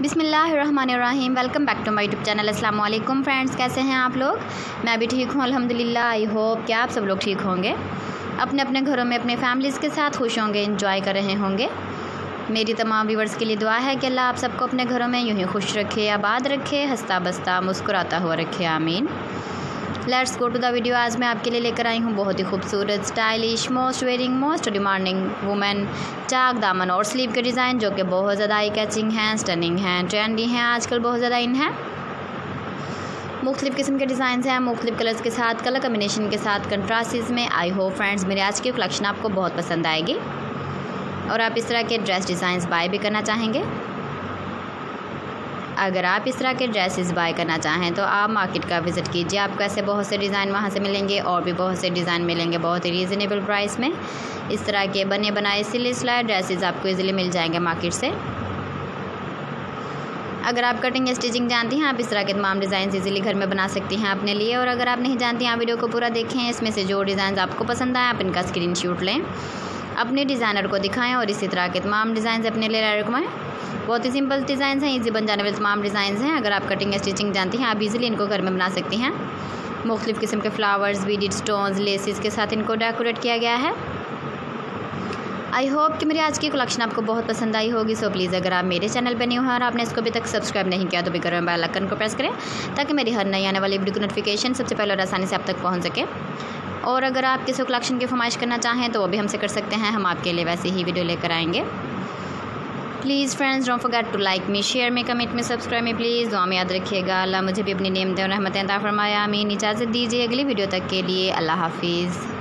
बिसमीम welcome back to my YouTube channel अस्सलाम वालेकुम फ्रेंड्स कैसे हैं आप लोग? मैं भी ठीक हूँ, अल्हम्दुलिल्लाह आई होप कि आप सब लोग ठीक होंगे। अपने अपने घरों में अपने फैमिलीज़ के साथ खुश होंगे इंजॉय कर रहे होंगे। मेरी तमाम व्यूवर्स के लिए दुआ है कि अल्लाह आप सबको अपने घरों में यूँ ही खुश रखे, आबाद रखे हंसता बस्ता मुस्कुराता हुआ रखे, आमीन। Let's go to the video आज मैं आपके लिए लेकर आई हूँ बहुत ही खूबसूरत stylish most wearing most demanding women चाक दामन और स्लीव के डिज़ाइन जो कि बहुत ज़्यादा आई कैचिंग हैं स्टनिंग हैं ट्रेंडी हैं, आजकल बहुत ज़्यादा इन है। मुख्तलिफ़ किस्म के डिज़ाइन हैं, मुख्तलिफ़ कलर्स के साथ कलर कम्बिनेशन के साथ कंट्रास्टिस में आई होप फ्रेंड्स मेरे आज की कलेक्शन आपको बहुत पसंद आएगी। और आप इस तरह के ड्रेस डिज़ाइंस बाय भी करना चाहेंगे। अगर आप इस तरह के ड्रेसेस बाय करना चाहें तो आप मार्केट का विज़िट कीजिए। आपको ऐसे बहुत से डिज़ाइन वहाँ से मिलेंगे और भी बहुत से डिज़ाइन मिलेंगे बहुत ही रीज़नेबल प्राइस में। इस तरह के बने बनाए सिले सिलाए ड्रेसेस आपको इजीली मिल जाएँगे मार्केट से। अगर आप कटिंग या स्टिचिंग जानती हैं, आप इस तरह के तमाम डिज़ाइन इजीली घर में बना सकती हैं अपने लिए। और अगर आप नहीं जानती हैं, आप वीडियो को पूरा देखें। इसमें से जो डिज़ाइन आपको पसंद आए, आप इनका स्क्रीन लें। अपने डिज़ाइनर को दिखाएँ और इसी तरह के तमाम डिज़ाइन अपने लिए रखवाएँ बहुत ही सिंपल डिज़ाइन हैं ईजी बन जाने वाले तमाम डिज़ाइन हैं। अगर आप कटिंग या स्टिचिंग जानती हैं, आप इजीली इनको घर में बना सकती हैं। मुख्तलिफ़ किस्म के फ्लावर्स बीडिड स्टोन्स लेसिस के साथ इनको डेकोरेट किया गया है। आई होप कि मेरी आज की कलेक्शन आपको बहुत पसंद आई होगी सो प्लीज़ अगर आप मेरे चैनल पर न्यू हैं और आपने इसको अभी तक सब्सक्राइब नहीं किया तो भी करें बेल आइकन को प्रेस करें, ताकि मेरी हर नई आने वाली वीडियो की नोटिफिकेशन सबसे पहले और आसानी से आप तक पहुँच सके। और अगर आप किसी कलेक्शन की फरमाइश करना चाहें तो वो भी हमसे कर सकते हैं। हम आपके लिए वैसे ही वीडियो लेकर आएँगे। Please friends don't forget to like me share में कमेंट में सब्सक्राइब में प्लीज़ दुआ में याद रखिएगा। अल्लाह मुझे भी अपनी नेम दे रहमत अता फरमाया आमीन। इजाज़त दीजिए अगली वीडियो तक के लिए। अल्लाह हाफिज़।